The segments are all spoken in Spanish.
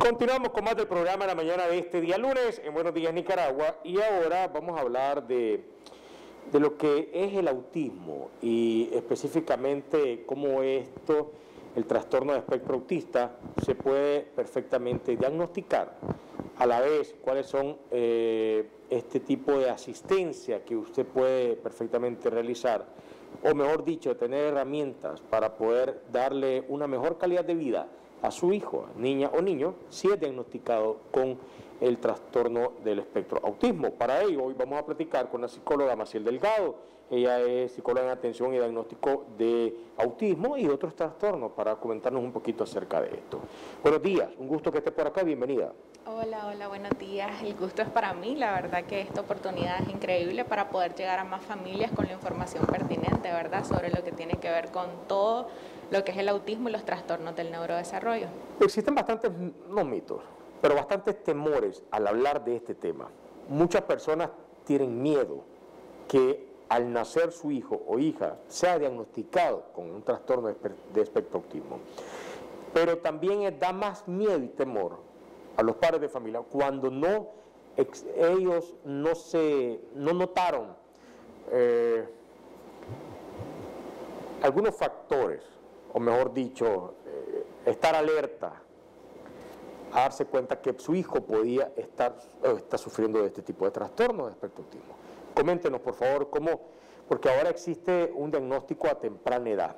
Continuamos con más del programa de la mañana de este día lunes en Buenos Días Nicaragua y ahora vamos a hablar de, de lo que es el autismo y específicamente cómo esto, el trastorno de espectro autista, se puede perfectamente diagnosticar. A la vez, cuáles son eh, este tipo de asistencia que usted puede perfectamente realizar, o mejor dicho, tener herramientas para poder darle una mejor calidad de vida a su hijo, niña o niño, si es diagnosticado con el trastorno del espectro autismo. Para ello, hoy vamos a platicar con la psicóloga Maciel Delgado. Ella es psicóloga en atención y diagnóstico de autismo y otros trastornos para comentarnos un poquito acerca de esto. Buenos días, un gusto que esté por acá, bienvenida. Hola, hola, buenos días. El gusto es para mí. La verdad que esta oportunidad es increíble para poder llegar a más familias con la información pertinente, ¿verdad? Sobre lo que tiene que ver con todo lo que es el autismo y los trastornos del neurodesarrollo. Existen bastantes, no mitos, pero bastantes temores al hablar de este tema. Muchas personas tienen miedo que al nacer su hijo o hija sea diagnosticado con un trastorno de espectro autismo. Pero también da más miedo y temor a los padres de familia cuando no ellos no se no notaron eh, algunos factores o mejor dicho, eh, estar alerta, a darse cuenta que su hijo podía estar está sufriendo de este tipo de trastorno de espectro autismo. Coméntenos, por favor, cómo, porque ahora existe un diagnóstico a temprana edad.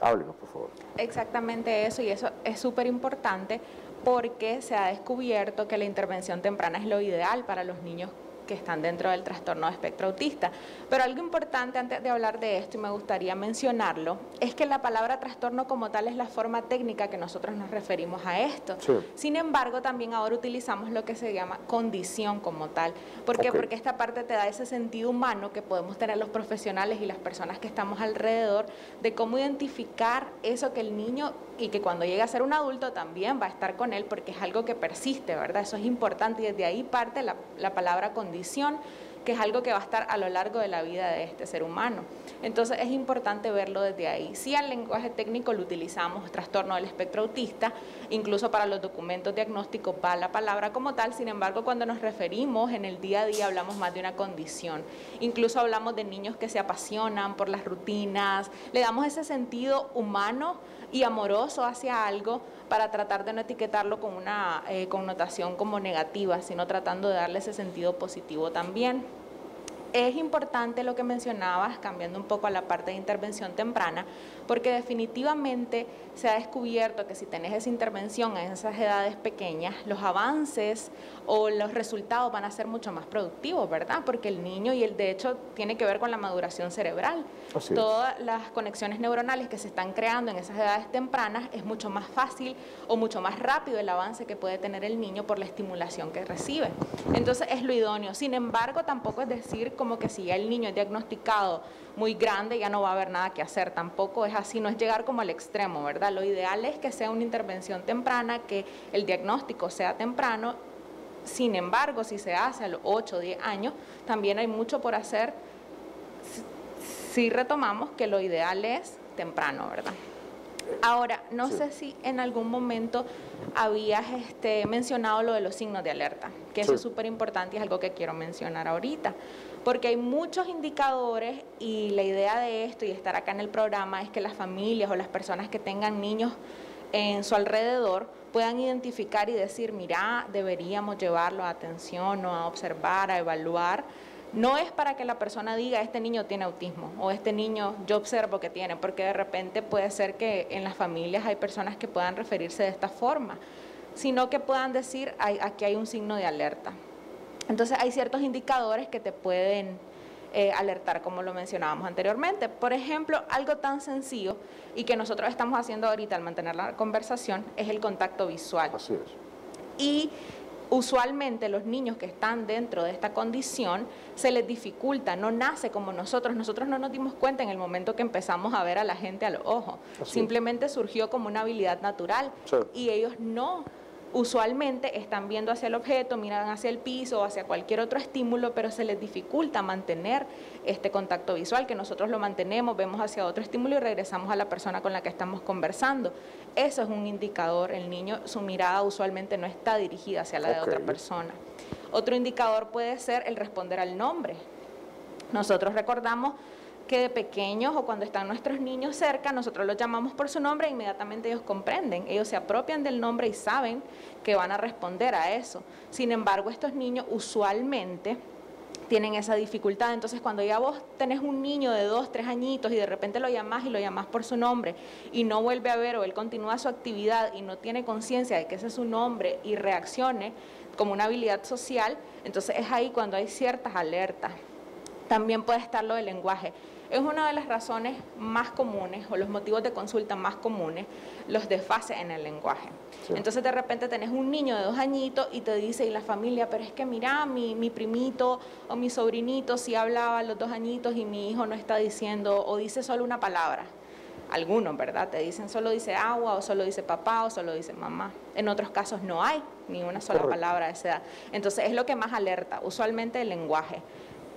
Háblenos, por favor. Exactamente eso, y eso es súper importante porque se ha descubierto que la intervención temprana es lo ideal para los niños que están dentro del trastorno de espectro autista. Pero algo importante antes de hablar de esto, y me gustaría mencionarlo, es que la palabra trastorno como tal es la forma técnica que nosotros nos referimos a esto. Sin embargo, también ahora utilizamos lo que se llama condición como tal. ¿Por qué? Porque esta parte te da ese sentido humano que podemos tener los profesionales y las personas que estamos alrededor de cómo identificar eso que el niño y que cuando llegue a ser un adulto también va a estar con él porque es algo que persiste, ¿verdad? Eso es importante y desde ahí parte la, la palabra condición que es algo que va a estar a lo largo de la vida de este ser humano. Entonces es importante verlo desde ahí. Si al lenguaje técnico lo utilizamos, trastorno del espectro autista, incluso para los documentos diagnósticos va la palabra como tal, sin embargo cuando nos referimos en el día a día hablamos más de una condición. Incluso hablamos de niños que se apasionan por las rutinas, le damos ese sentido humano y amoroso hacia algo para tratar de no etiquetarlo con una eh, connotación como negativa, sino tratando de darle ese sentido positivo también. Es importante lo que mencionabas, cambiando un poco a la parte de intervención temprana, porque definitivamente se ha descubierto que si tenés esa intervención en esas edades pequeñas, los avances o los resultados van a ser mucho más productivos, ¿verdad? Porque el niño, y el de hecho tiene que ver con la maduración cerebral. Todas las conexiones neuronales que se están creando en esas edades tempranas es mucho más fácil o mucho más rápido el avance que puede tener el niño por la estimulación que recibe. Entonces es lo idóneo. Sin embargo, tampoco es decir como que si ya el niño es diagnosticado muy grande ya no va a haber nada que hacer. Tampoco es así, no es llegar como al extremo, ¿verdad? Lo ideal es que sea una intervención temprana, que el diagnóstico sea temprano. Sin embargo, si se hace a los 8 o 10 años, también hay mucho por hacer si retomamos que lo ideal es temprano, ¿verdad? Ahora, no sé si en algún momento habías este, mencionado lo de los signos de alerta, que eso es súper importante y es algo que quiero mencionar ahorita porque hay muchos indicadores y la idea de esto y estar acá en el programa es que las familias o las personas que tengan niños en su alrededor puedan identificar y decir, mira, deberíamos llevarlo a atención o a observar, a evaluar. No es para que la persona diga, este niño tiene autismo o este niño yo observo que tiene, porque de repente puede ser que en las familias hay personas que puedan referirse de esta forma, sino que puedan decir, aquí hay un signo de alerta. Entonces hay ciertos indicadores que te pueden eh, alertar, como lo mencionábamos anteriormente. Por ejemplo, algo tan sencillo y que nosotros estamos haciendo ahorita al mantener la conversación es el contacto visual. Así es. Y usualmente los niños que están dentro de esta condición se les dificulta, no nace como nosotros. Nosotros no nos dimos cuenta en el momento que empezamos a ver a la gente a los ojos. Simplemente surgió como una habilidad natural y ellos no usualmente están viendo hacia el objeto, miran hacia el piso o hacia cualquier otro estímulo, pero se les dificulta mantener este contacto visual, que nosotros lo mantenemos, vemos hacia otro estímulo y regresamos a la persona con la que estamos conversando. Eso es un indicador, el niño, su mirada usualmente no está dirigida hacia la de otra persona. Otro indicador puede ser el responder al nombre. Nosotros recordamos que de pequeños o cuando están nuestros niños cerca, nosotros los llamamos por su nombre e inmediatamente ellos comprenden, ellos se apropian del nombre y saben que van a responder a eso. Sin embargo, estos niños usualmente tienen esa dificultad. Entonces, cuando ya vos tenés un niño de dos, tres añitos y de repente lo llamás y lo llamás por su nombre y no vuelve a ver o él continúa su actividad y no tiene conciencia de que ese es su nombre y reaccione como una habilidad social, entonces es ahí cuando hay ciertas alertas. También puede estar lo del lenguaje es una de las razones más comunes o los motivos de consulta más comunes, los desfases en el lenguaje. Entonces de repente tenés un niño de dos añitos y te dice, y la familia, pero es que mira, mi, mi primito o mi sobrinito sí hablaba a los dos añitos y mi hijo no está diciendo o dice solo una palabra. Algunos, ¿verdad? Te dicen solo dice agua o solo dice papá o solo dice mamá. En otros casos no hay ni una sola palabra de esa edad. Entonces es lo que más alerta, usualmente el lenguaje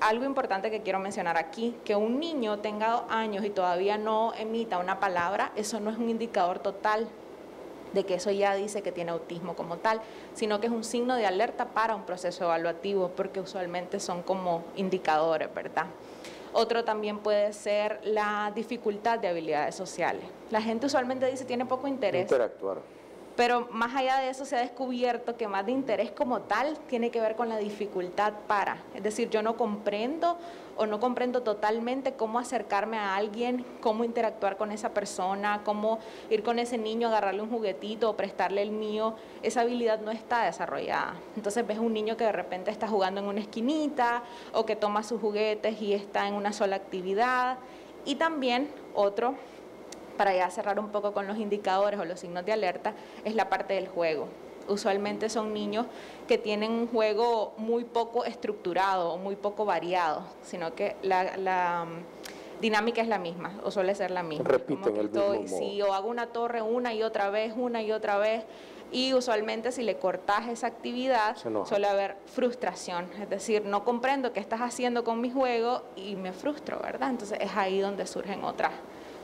algo importante que quiero mencionar aquí, que un niño tenga dos años y todavía no emita una palabra, eso no es un indicador total de que eso ya dice que tiene autismo como tal, sino que es un signo de alerta para un proceso evaluativo, porque usualmente son como indicadores, ¿verdad? Otro también puede ser la dificultad de habilidades sociales. La gente usualmente dice tiene poco interés. Pero más allá de eso se ha descubierto que más de interés como tal tiene que ver con la dificultad para. Es decir, yo no comprendo o no comprendo totalmente cómo acercarme a alguien, cómo interactuar con esa persona, cómo ir con ese niño, agarrarle un juguetito o prestarle el mío. Esa habilidad no está desarrollada. Entonces ves un niño que de repente está jugando en una esquinita o que toma sus juguetes y está en una sola actividad. Y también otro para ya cerrar un poco con los indicadores o los signos de alerta, es la parte del juego. Usualmente son niños que tienen un juego muy poco estructurado o muy poco variado, sino que la, mm, dinámica es la misma o suele ser la misma. Repiten el mismo Sí, o hago una torre una y otra vez, una y otra vez. Y usualmente si le cortas esa actividad, suele haber frustración. Es decir, no comprendo qué estás haciendo con mi juego y me frustro, ¿verdad? Entonces es ahí donde surgen otras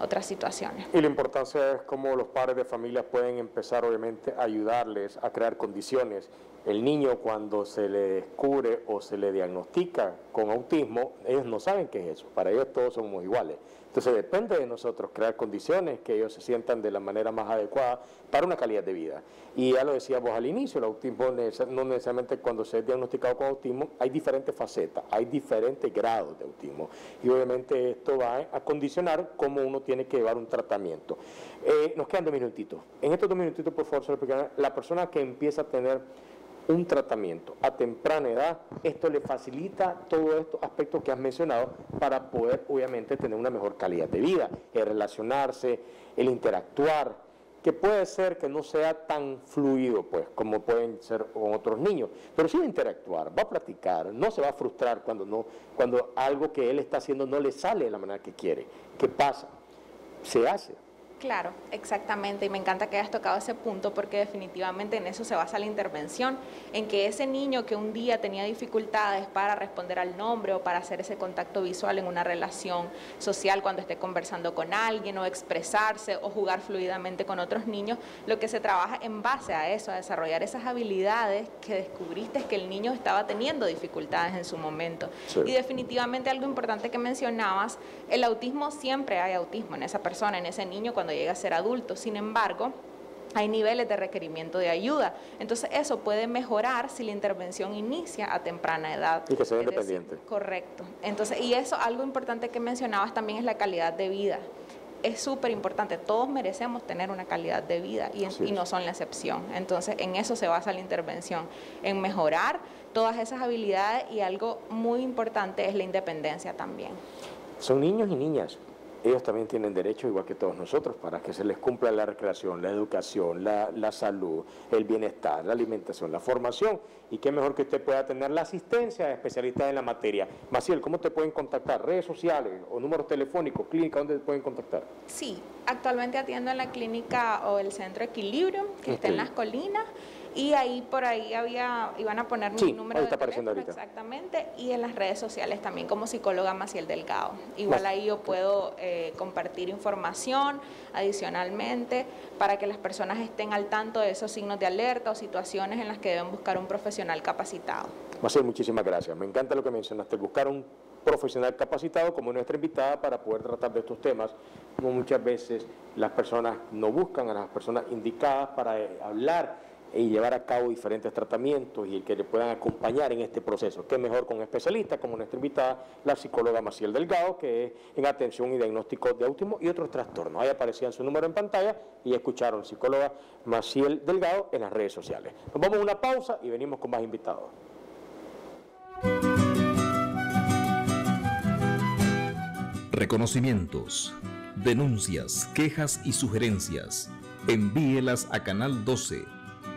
otras situaciones. Y la importancia es cómo los padres de familia pueden empezar obviamente a ayudarles a crear condiciones. El niño cuando se le descubre o se le diagnostica con autismo, ellos no saben qué es eso, para ellos todos somos iguales. Entonces depende de nosotros crear condiciones que ellos se sientan de la manera más adecuada para una calidad de vida. Y ya lo decíamos al inicio, el autismo no necesariamente cuando se es diagnosticado con autismo, hay diferentes facetas, hay diferentes grados de autismo. Y obviamente esto va a condicionar cómo uno tiene que llevar un tratamiento. Eh, nos quedan dos minutitos. En estos dos minutitos, por favor, la persona que empieza a tener un tratamiento a temprana edad, esto le facilita todos estos aspectos que has mencionado para poder obviamente tener una mejor calidad de vida, el relacionarse, el interactuar, que puede ser que no sea tan fluido pues como pueden ser con otros niños, pero sí interactuar, va a platicar, no se va a frustrar cuando no cuando algo que él está haciendo no le sale de la manera que quiere. ¿Qué pasa? Se hace Claro, exactamente, y me encanta que hayas tocado ese punto porque definitivamente en eso se basa la intervención, en que ese niño que un día tenía dificultades para responder al nombre o para hacer ese contacto visual en una relación social cuando esté conversando con alguien o expresarse o jugar fluidamente con otros niños, lo que se trabaja en base a eso, a desarrollar esas habilidades que descubriste que el niño estaba teniendo dificultades en su momento. Y definitivamente algo importante que mencionabas, el autismo siempre hay autismo en esa persona, en ese niño cuando llega a ser adulto. Sin embargo, hay niveles de requerimiento de ayuda. Entonces, eso puede mejorar si la intervención inicia a temprana edad. Y que sea independiente. correcto. Entonces, y eso, algo importante que mencionabas también es la calidad de vida. Es súper importante, todos merecemos tener una calidad de vida y, y no son la excepción. Entonces, en eso se basa la intervención, en mejorar todas esas habilidades y algo muy importante es la independencia también. Son niños y niñas, ellos también tienen derecho, igual que todos nosotros, para que se les cumpla la recreación, la educación, la, salud, el bienestar, la alimentación, la formación. Y qué mejor que usted pueda tener la asistencia de especialistas en la materia. Maciel, ¿cómo te pueden contactar? ¿Redes sociales o números telefónicos, clínica, dónde te pueden contactar? Sí, actualmente atiendo en la clínica o el centro Equilibrio, que está en las colinas Y ahí por ahí había, iban a poner mi número de teléfono exactamente y en las redes sociales también como psicóloga Maciel Delgado. Igual ahí yo puedo eh, compartir información adicionalmente para que las personas estén al tanto de esos signos de alerta o situaciones en las que deben buscar un profesional capacitado. Maciel, muchísimas gracias. Me encanta lo que mencionaste, buscar un profesional capacitado como nuestra invitada para poder tratar de estos temas, como muchas veces las personas no buscan a las personas indicadas para eh, hablar y llevar a cabo diferentes tratamientos y que le puedan acompañar en este proceso. Qué mejor con especialistas como nuestra invitada, la psicóloga Maciel Delgado, que es en atención y diagnóstico de autismo y otros trastornos. Ahí aparecía su número en pantalla y escucharon psicóloga Maciel Delgado en las redes sociales. Nos vamos a una pausa y venimos con más invitados. Reconocimientos, denuncias, quejas y sugerencias. Envíelas a Canal 12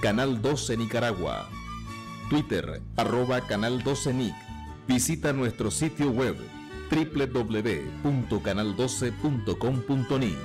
Canal 12 Nicaragua. Twitter, arroba Canal 12 Nic. Visita nuestro sitio web www.canal12.com.ni.